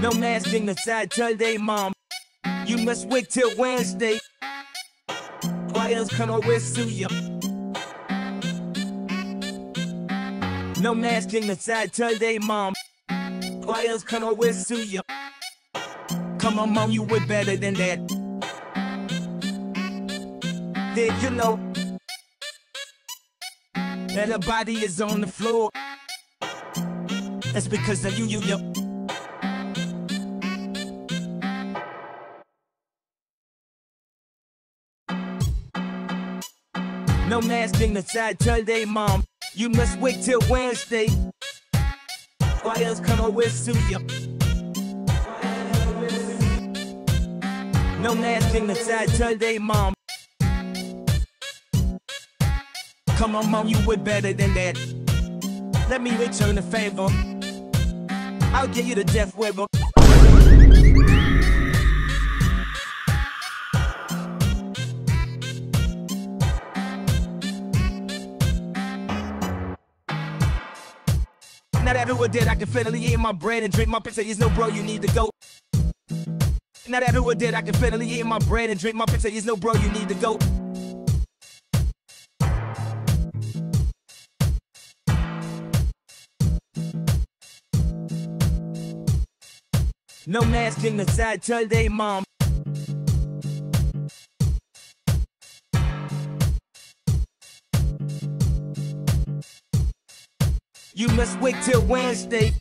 No masking the side, tell they mom. You must wait till Wednesday. Why else can always sue you? No masking the side, tell they mom. Why else can always sue you? Come on, mom, you were better than that. Did you know that her body is on the floor? That's because of you, you, you. No masking the side, tell they mom. You must wait till Wednesday. Why else can always sue you? No masking the side, tell they mom. Come on, mom, you were better than that. Let me return the favor. I'll give you the death waiver. Now that who did, I can finally eat my bread and drink my piss. There's no bro, you need to go. Now that who did, I can finally eat my bread and drink my piss. There's no bro, you need to go. No masking the side, tell they mom. You must wait till Wednesday.